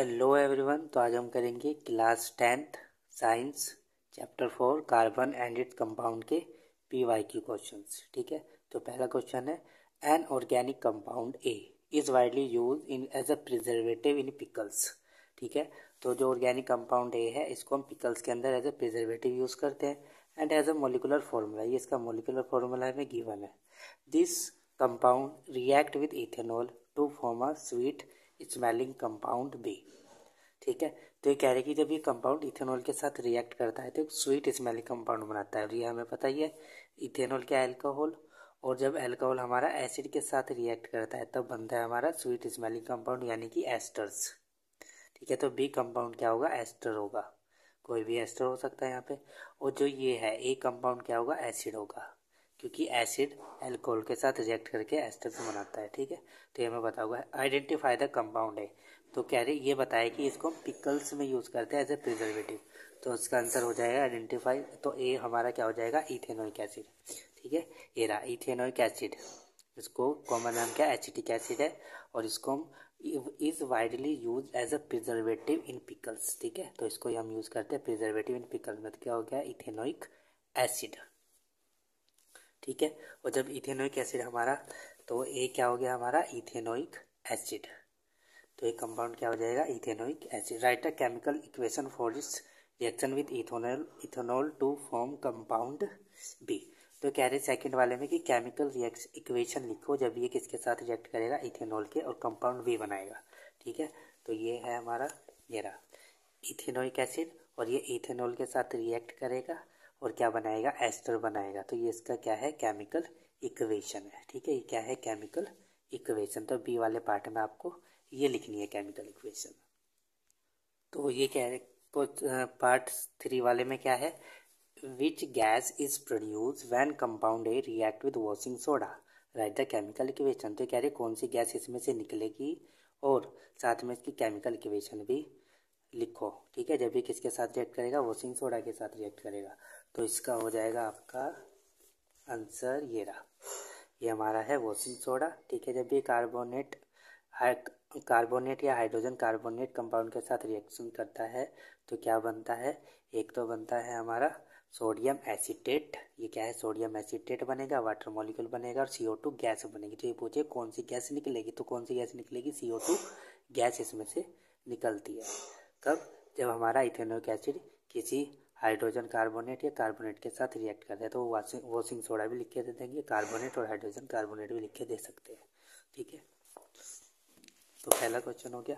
Hello everyone तो आज हम करेंगे class tenth science chapter four carbon and it compound के पी वाई क्यू क्वेश्चन ठीक है? तो पहला क्वेश्चन है an organic compound A is widely used in as a preservative in pickles ठीक है? तो जो ऑर्गेनिक कंपाउंड ए है, इसको हम पिकल्स के अंदर एज अ प्रिजर्वेटिव यूज़ करते हैं and as a molecular formula ये इसका मोलिकुलर फार्मूला में गिवन है। This compound react with ethanol to form a sweet smelling compound B, ठीक है? तो ये कह रहे कि जब ये कंपाउंड इथेनॉल के साथ रिएक्ट करता है तो स्वीट स्मेलिंग कंपाउंड बनाता है। और ये हमें पता ही है, इथेनॉल क्या एल्कोहल और जब एल्कोहल हमारा एसिड के साथ रिएक्ट करता है, तब बनता है हमारा स्वीट स्मेलिंग कंपाउंड यानी कि एस्टर्स ठीक है तो बी कंपाउंड क्या होगा? एस्टर होगा। कोई भी एस्टर हो सकता है यहाँ पे। और जो ये है ए कंपाउंड क्या होगा? एसिड होगा। क्योंकि एसिड एल्कोहल के साथ रिएक्ट करके एस्टर को बनाता है, ठीक है? तो ये मैं बताऊँगा आइडेंटिफाई द कंपाउंड है। तो कह रहे, ये बताया कि इसको हम पिकल्स में यूज़ करते हैं एज ए प्रिजर्वेटिव तो इसका आंसर हो जाएगा आइडेंटिफाई तो ए हमारा क्या हो जाएगा? इथेनोइक एसिड ठीक है? रहा इथेनोइक एसिड इसको कॉमन नाम क्या? एचिटिक एसिड है। और इसको हम is widely used as a preservative in pickles ठीक है? तो इसको हम यूज़ करते हैं प्रिजर्वेटिव इन पिकल्स में। तो क्या हो गया? इथेनोइक एसिड ठीक है? और जब इथेनोइक एसिड हमारा तो ए क्या हो गया हमारा? Ethanoic acid. तो एक कंपाउंड क्या हो जाएगा? Ethanoic acid. Write a chemical equation for this reaction with ethanol ethanol to form compound B तो कह रहे सेकंड वाले में कि केमिकल रिएक्शन इक्वेशन लिखो, जब ये किसके साथ रिएक्ट करेगा? इथेनॉल के, और कंपाउंड बी बनाएगा। ठीक है? तो ये है हमारा, ये रहा। इथेनोइक एसिड, और ये इथेनॉल के साथ रिएक्ट करेगा। और क्या बनाएगा? एस्टर बनाएगा। तो ये इसका क्या है? केमिकल इक्वेशन है। ठीक है, ये क्या है? केमिकल इक्वेशन तो बी वाले पार्ट में आपको ये लिखनी है केमिकल इक्वेशन तो ये क्या है? पार्ट थ्री वाले में क्या है? Which gas is produce when compound A react with washing soda write the chemical equation तो कह रहे कौन सी गैस इसमें से निकलेगी? और साथ में इसकी केमिकल इक्वेशन भी लिखो। ठीक है, जब भी किसके साथ रिएक्ट करेगा? वॉशिंग सोडा के साथ रिएक्ट करेगा। तो इसका हो जाएगा आपका आंसर ये रहा। ये हमारा है वॉशिंग सोडा। ठीक है, जब भी कार्बोनेट कार्बोनेट या हाइड्रोजन कार्बोनेट कंपाउंड के साथ रिएक्शन करता है तो क्या बनता है? एक तो बनता है हमारा सोडियम एसिटेट। ये क्या है? सोडियम एसिटेट बनेगा, वाटर मॉलिक्यूल बनेगा और सी टू गैस बनेगी। तो ये पूछे कौन सी गैस निकलेगी? तो कौन सी गैस निकलेगी? सी टू गैस इसमें से निकलती है। कब जब हमारा इथेनोइक एसिड किसी हाइड्रोजन कार्बोनेट या कार्बोनेट के साथ रिएक्ट करते हैं तो वॉशिंग वॉशिंग सोडा भी लिख के दे देंगे, कार्बोनेट और हाइड्रोजन कार्बोनेट भी लिख के दे सकते हैं, ठीक है? तो पहला क्वेश्चन हो गया।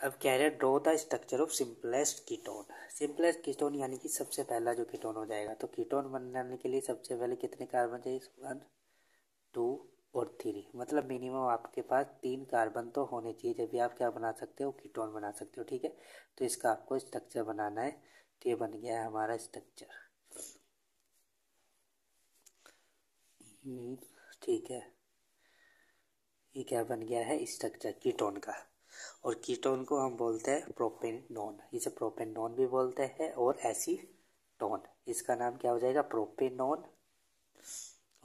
अब कह रहे draw the structure of simplest ketone simplest ketone यानी कि सबसे पहला जो कीटोन हो जाएगा तो कीटोन बनाने के लिए सबसे पहले कितने कार्बन चाहिए? वन टू और थ्री मतलब मिनिमम आपके पास तीन कार्बन तो होने चाहिए, जब भी आप क्या बना सकते हो कीटोन बना सकते हो, ठीक है? तो इसका आपको स्ट्रक्चर बनाना है। तो ये बन गया है हमारा स्ट्रक्चर हम्म, ठीक है. ये क्या बन गया है? स्ट्रक्चर कीटोन का. और कीटोन को हम बोलते हैं प्रोपेनोन इसे प्रोपेनोन भी बोलते हैं और एसीटोन इसका नाम क्या हो जाएगा? प्रोपेनोन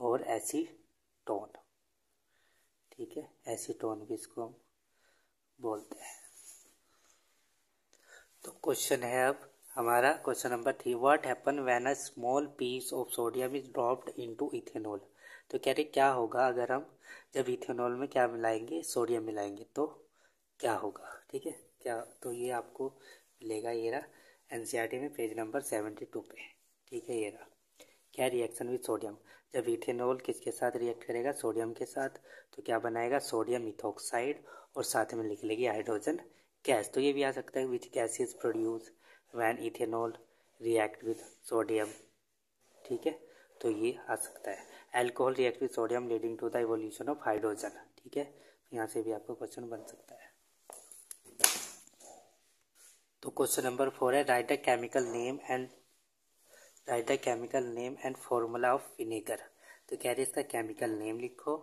और एसीटोन ठीक है? एसीटोन भी इसको हम बोलते हैं. तो क्वेश्चन है अब हमारा question number three what happen when a small piece of sodium is dropped into ethanol तो कह रहे, क्या होगा अगर हम जब इथेनॉल में क्या मिलाएँगे? सोडियम मिलाएँगे तो क्या होगा? ठीक है? क्या तो ये आपको लेगा ये रहा एन में पेज नंबर सेवेंटी टू पे। ठीक है ये रहा। क्या रिएक्शन विथ सोडियम जब इथेनॉल किसके साथ रिएक्ट करेगा? सोडियम के साथ। तो क्या बनाएगा? सोडियम इथोक्साइड और साथ में लिख लेगी हाइड्रोजन गैस तो ये भी आ सकता है which gas is produce when ethanol react with sodium ठीक है? तो ये आ सकता है। Alcohol react with sodium leading to the evolution of hydrogen ठीक है? यहाँ से भी आपको क्वेश्चन बन सकता है। तो क्वेश्चन नंबर फोर है write the chemical name and write the chemical name and formula of vinegar तो कह रहे इसका केमिकल नेम लिखो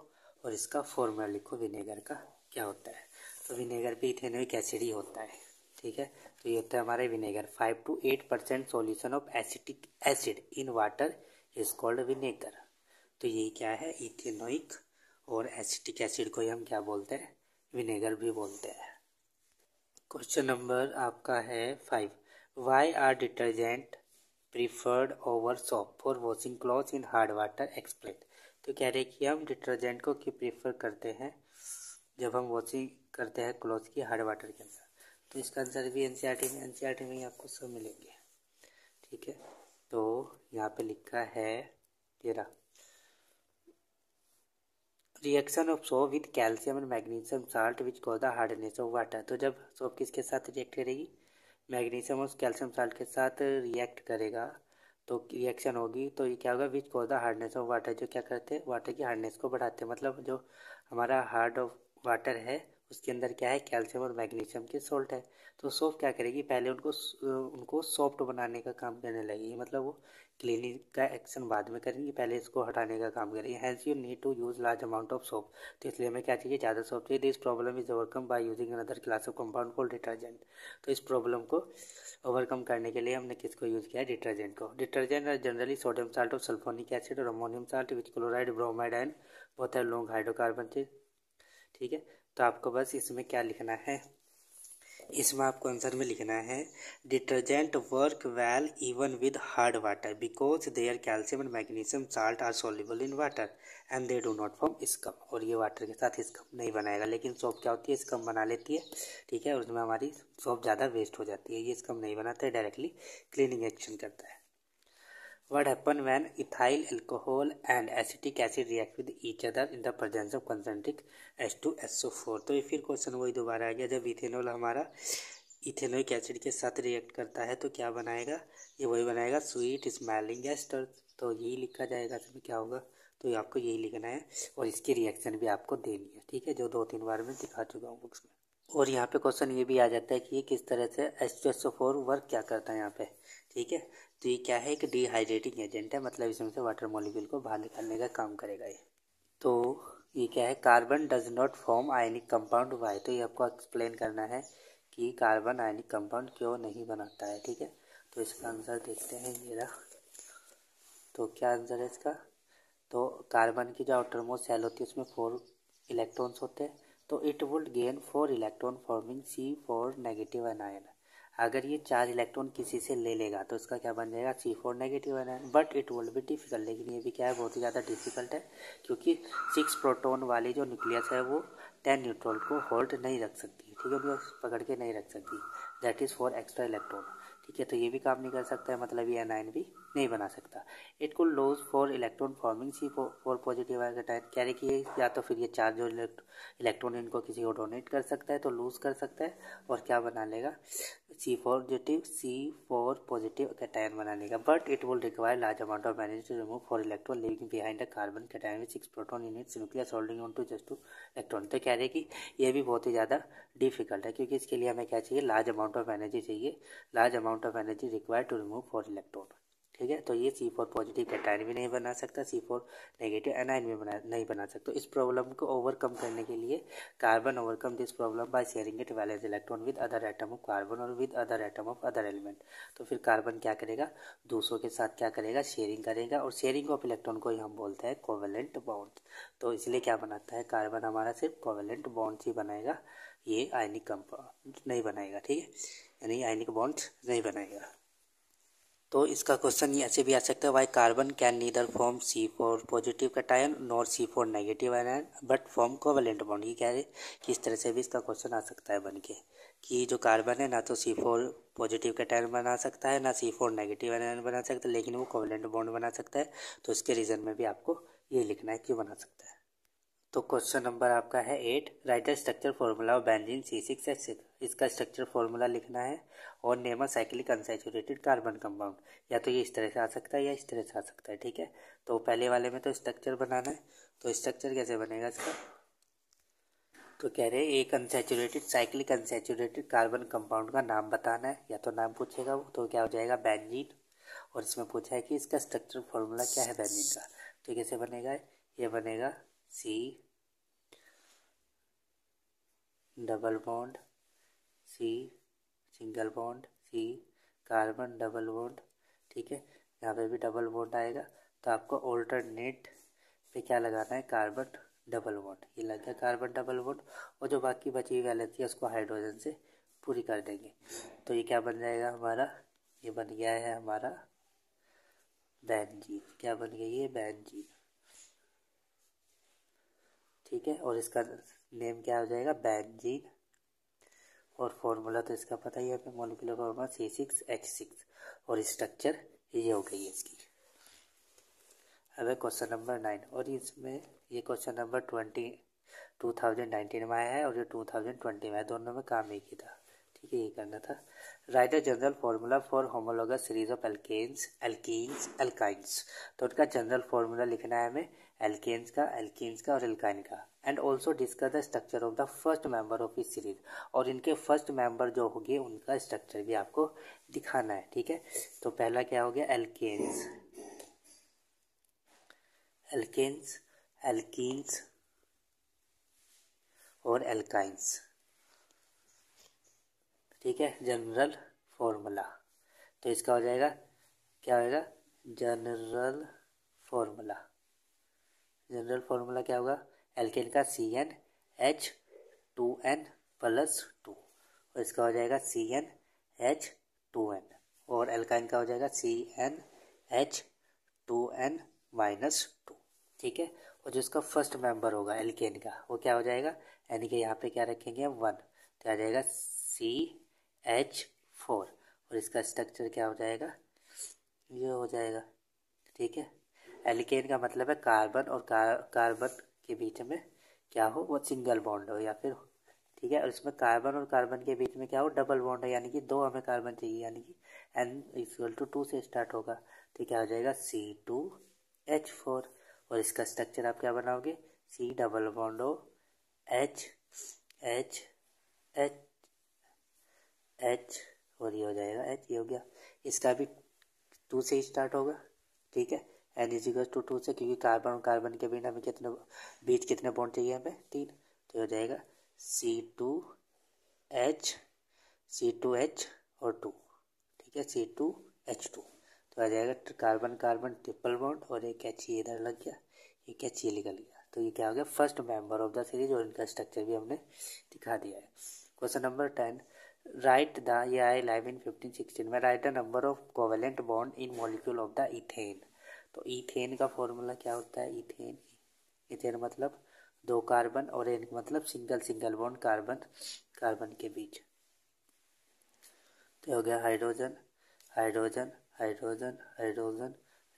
और इसका फॉर्मूला लिखो विनेगर का। क्या होता है? तो विनेगर भी इथेनोइक एसिड ही होता है। ठीक है? तो ये होता है हमारे vinegar. Five to eight percent solution of acetic acid in water is called vinegar तो ये क्या है? इथेनोइक और एसिटिक एसिड को ही हम क्या बोलते हैं? विनेगर भी बोलते हैं। क्वेश्चन नंबर आपका है five why are detergent preferred over soap for washing cloth in hard water explain तो कह रहे कि हम डिटर्जेंट को क्यों प्रीफर करते हैं? जब हम वॉशिंग करते हैं क्लॉथ की हार्ड वाटर के अंदर। तो इसका आंसर भी एन में एन में ही आपको सब मिलेंगे। ठीक है? तो यहाँ पे लिखा है तेरा। Reaction of soap with calcium and magnesium salt which cause the hardness of water तो जब सोप किसके साथ रिएक्ट करेगी? मैग्नीशियम और कैल्शियम साल्ट के साथ रिएक्ट करेगा। तो रिएक्शन होगी तो ये क्या होगा? Which cause the hardness of water जो क्या करते हैं? वाटर की हार्डनेस को बढ़ाते हैं। मतलब जो हमारा हार्ड ऑफ़ वाटर है उसके अंदर क्या है? कैल्शियम और मैग्नीशियम के सोल्ट है। तो सोप क्या करेगी? पहले उनको उनको सॉफ्ट बनाने का काम करने लगेगी। मतलब वो क्लीनिंग का एक्शन बाद में करेंगे, पहले इसको हटाने का काम करेंगे। Hence you need to use large amount of soap तो इसलिए हमें क्या चाहिए? ज़्यादा सोप चाहिए। This problem is overcome by using another class of compound call detergent तो इस प्रॉब्लम को ओवरकम करने के लिए हमने किसको यूज़ किया? डिटर्जेंट को। Detergent are generally sodium salt of sulphonic acid और ammonium salt which chloride bromide and बहुत लॉन्ग हाइड्रोकार्बन थे ठीक है? तो आपको बस इसमें क्या लिखना है? इसमें आपको आंसर में लिखना है detergent work well even with hard water because their calcium and magnesium salt are soluble in water and they do not form scum और ये वाटर के साथ स्कम नहीं बनाएगा, लेकिन सोप क्या होती है? स्कम बना लेती है, ठीक है? उसमें हमारी सोप ज़्यादा वेस्ट हो जाती है, ये स्कम नहीं बनाता है डायरेक्टली क्लीनिंग एक्शन करता है। What happen when ethyl alcohol and acetic acid react with each other in the presence of concentric H2SO4 तो ये फिर क्वेश्चन वही दोबारा आ गया, जब इथेनॉल हमारा इथेनोइक एसिड के साथ रिएक्ट करता है तो क्या बनाएगा? ये वही बनाएगा स्वीट स्मेलिंग एस्टर तो यही लिखा जाएगा, इसमें क्या होगा? तो आपको यही लिखना है, और इसकी रिएक्शन भी आपको देनी है, ठीक है? जो दो तीन बार में दिखा चुका हूँ बुक्स में और यहाँ पे क्वेश्चन ये भी आ जाता है कि ये किस तरह से H two S O four work क्या करता है यहाँ पे, ठीक है? तो ये क्या है, एक डिहाइड्रेटिंग एजेंट है मतलब इसमें से वाटर मॉलिक्यूल को बाहर निकालने का काम करेगा ये। तो ये क्या है carbon does not form ionic compound why तो ये आपको एक्सप्लेन करना है कि कार्बन आयनिक कंपाउंड क्यों नहीं बनाता है, ठीक है? तो इसका आंसर देखते हैं रहा तो क्या आंसर है इसका? तो कार्बन की जो आउटर मोस्ट सेल होती है, उसमें फोर इलेक्ट्रॉन्स होते हैं। तो it would gain four electron forming C four negative anion अगर ये चार इलेक्ट्रॉन किसी से ले लेगा तो इसका क्या बन जाएगा? C four negative ion but it will be difficult लेकिन ये भी क्या है, बहुत ही ज़्यादा डिफ़िकल्ट है, क्योंकि सिक्स प्रोटोन वाली जो न्यूक्लियस है, वो टेन न्यूट्रॉन को होल्ड नहीं रख सकती, ठीक है? उनको पकड़ के नहीं रख सकती। That is four extra electron ठीक है तो ये भी काम नहीं कर सकता है मतलब ये एनाइन भी। नहीं बना सकता। It could lose four electron forming C four positive time कह रहे कि या तो फिर ये चार्ज और इलेक्ट्रॉन इनको किसी को डोनेट कर सकता है तो लूज कर सकता है, और क्या बना लेगा? C positive C four positive cation बना लेगा। But it will require large amount of energy to remove four electron leaving behind the carbon cation with six proton its nucleus holding on to just two electron तो कह रहे कि ये भी बहुत ही ज़्यादा डिफ़िकल्ट है, क्योंकि इसके लिए हमें क्या चाहिए? लार्ज अमाउंट ऑफ़ एनर्जी चाहिए। Large amount of energy require to remove four electron ठीक है? तो ये सी फोर पॉजिटिव कैटाइन भी नहीं बना सकता सी फोर नेगेटिव एनाइन भी बना, नहीं बना सकता। इस प्रॉब्लम को ओवरकम करने के लिए carbon overcome this problem by sharing it valence electron with other atom of carbon और with other atom of other element तो फिर कार्बन क्या करेगा? दूसरों के साथ क्या करेगा? शेयरिंग करेगा। और शेयरिंग ऑफ़ इलेक्ट्रॉन को ही हम बोलते हैं कोवेलेंट बॉन्ड तो इसलिए क्या बनाता है? कार्बन हमारा सिर्फ़ कोवेलेंट बॉन्ड ही बनाएगा। ये आयनिक कंपाउंड नहीं बनाएगा, ठीक है? यानी आयनिक बॉन्ड नहीं बनाएगा। तो इसका क्वेश्चन ऐसे भी आ सकता है why carbon can neither form C four positive cation nor C four negative ion but form covalent bond ये कह रहे कि इस तरह से भी इसका क्वेश्चन आ सकता है बन के, कि जो कार्बन है ना तो सी फोर पॉजिटिव कटायन बना सकता है, ना सी फोर नेगेटिव आयन बना सकता है, लेकिन वो कोवलेंट बॉन्ड बना सकता है। तो इसके रीज़न में भी आपको ये लिखना है क्यों बना सकता है। तो क्वेश्चन नंबर आपका है eight write structure formula of benzene C six H six इसका स्ट्रक्चर फॉर्मूला लिखना है और नेमा साइक्लिक अनसेचुरेटेड कार्बन कंपाउंड या तो ये इस तरह से आ सकता है या इस तरह से आ सकता है, ठीक है? तो पहले वाले में तो स्ट्रक्चर बनाना है। तो स्ट्रक्चर कैसे बनेगा इसका? तो कह रहे एक unsaturated cyclic unsaturated carbon compound का नाम बताना है। या तो नाम पूछेगा वो तो क्या हो जाएगा? बेंजीन और इसमें पूछा है कि इसका स्ट्रक्चर फॉर्मूला क्या है बेंजीन का? तो कैसे बनेगा? ये बनेगा C double bond C single bond C carbon double bond, ठीक है? यहाँ पे भी डबल बॉन्ड आएगा। तो आपको ऑल्टरनेट पे क्या लगाना है? Carbon double bond. ये लग गया कार्बन डबल बॉन्ड। और जो बाकी बची हुई वैलेंसी है, उसको हाइड्रोजन से पूरी कर देंगे। तो ये क्या बन जाएगा हमारा? ये बन गया है हमारा बेंजीन क्या बन गई है? बेंजीन ठीक है? और इसका नेम क्या हो जाएगा? बेंजीन और फॉर्मूला तो इसका पता ही है molecular formula C six H six और स्ट्रक्चर ये हो गई इसकी। अब है क्वेश्चन नंबर नाइन और इसमें ये question number twenty two thousand nineteen में आया है और ये टू थाउज़ेंड ट्वेंटी में आया। दोनों में काम एक ही था। ठीक है, ये करना था। Write general formula for homologous series of alkanes alkenes alkynes तो उनका जनरल फार्मूला लिखना है हमें। एल्केन्स का एल्कीन्स का और एल्काइन का and also discuss the structure of the first member of इस सीरीज़ और इनके फ़र्स्ट मेंबर जो हो गए उनका स्ट्रक्चर भी आपको दिखाना है, ठीक है? तो पहला क्या हो गया? एल्केन्स एल्केन्स एल्कीन्स और एल्काइंस ठीक है? जनरल फॉर्मूला तो इसका हो जाएगा, क्या होगा जनरल फॉर्मूला जनरल फॉर्मूला क्या होगा? एल्केन का C N H two N plus two और इसका हो जाएगा C N H two N और एल्काइन का हो जाएगा C N H two N minus two ठीक है? और जो इसका फ़र्स्ट मेंबर होगा एल्केन का, वो क्या हो जाएगा? यानी कि यहाँ पे क्या रखेंगे वन तो आ जाएगा सी एच फोर और इसका स्ट्रक्चर क्या हो जाएगा? ये हो जाएगा, ठीक है? एलिकेन का मतलब है कार्बन और कार, कार्बन के बीच में क्या हो? वो सिंगल बॉन्ड हो या फिर ठीक है? और इसमें कार्बन और कार्बन के बीच में क्या हो? डबल बॉन्ड है यानी कि दो हमें कार्बन चाहिए यानी कि एन इक्वल टू टू से स्टार्ट होगा। तो क्या हो जाएगा? सी टू एच फोर और इसका स्ट्रक्चर आप क्या बनाओगे? सी डबल बॉन्ड हो। एच एच एच एच और ये हो जाएगा एच ये हो गया। इसका भी टू से स्टार्ट होगा। ठीक है? एन इजिकल टू टू से, क्योंकि कार्बन और कार्बन के बिना हमें कितने, बीच कितने बॉन्ड चाहिए हमें तीन। तो हो जाएगा C two H C two H और टू ठीक है? सी टू एच टू तो आ जाएगा कार्बन कार्बन ट्रिपल बॉन्ड और एक एच ये इधर लग गया, एक एच ये निकल गया। तो ये क्या हो गया? First member of the series और इनका स्ट्रक्चर भी हमने दिखा दिया है। Question number ten write the ये आए इलेवन फिफ्टीन सिक्सटीन में। Write the number of covalent bond in molecule of the ethane तो इथेन का फॉर्मूला क्या होता है? इथेन इथेन मतलब दो कार्बन और एक मतलब single single bond carbon carbon के बीच। तो हो गया hydrogen hydrogen hydrogen hydrogen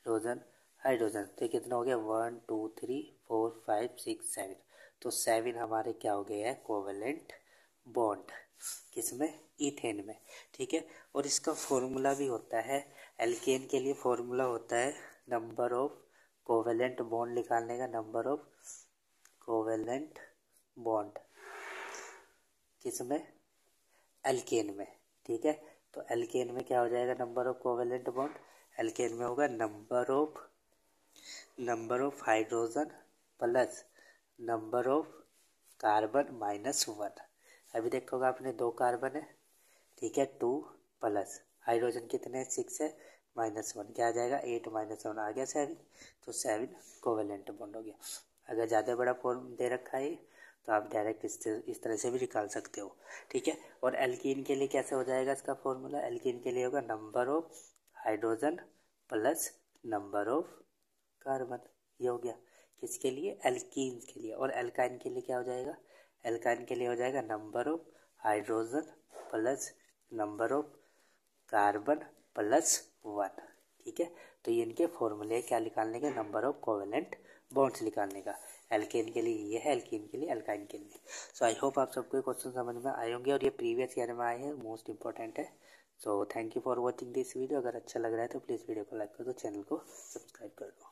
hydrogen hydrogen. तो कितना हो गया? One, two, three, four, five, six, seven. तो सेवन हमारे क्या हो गया है? कोवेलेंट बॉन्ड, किसमें? इथेन में। ठीक है? और इसका फॉर्मूला भी होता है, एल्केन के लिए फॉर्मूला होता है नंबर ऑफ़ कोवेलेंट बॉन्ड निकालने का नंबर ऑफ़ कोवेलेंट बॉन्ड किसमें? एल्केन में, ठीक है? तो एल्केन में क्या हो जाएगा number of covalent bond alkane में होगा number of number of hydrogen plus number of carbon minus one अभी देखोगे आपने दो कार्बन है, ठीक है? टू प्लस हाइड्रोजन कितने? सिक्स है. माइनस वन क्या आ जाएगा? एट माइनस वन आ गया सेवन तो सेवन कोवेलेंट बॉन्ड हो गया। अगर ज़्यादा बड़ा फॉर्म दे रखा है तो आप डायरेक्ट इस इस तरह से भी निकाल सकते हो। ठीक है? और एल्कीन के लिए कैसे हो जाएगा इसका फॉर्मूला एल्कीन के लिए होगा number of hydrogen plus number of carbon ये हो गया। किसके लिए? एल्कीन के लिए। और एल्काइन के लिए क्या हो जाएगा? एल्काइन के लिए हो जाएगा number of hydrogen plus number of carbon plus one, ठीक है? तो ये इनके फॉर्मूले क्या निकालने के? नंबर ऑफ़ कोवेलेंट बॉन्ड्स निकालने का। एल्केन के लिए ये है एल्केन के लिए एल्काइन के लिए। सो आई होप आप सबको क्वेश्चन समझ में आए होंगे और ये प्रीवियस ईयर में आए हैं मोस्ट इंपॉर्टेंट है। So thank you for watching this video अगर अच्छा लग रहा है तो प्लीज़ वीडियो को लाइक कर दो चैनल को सब्सक्राइब कर दो।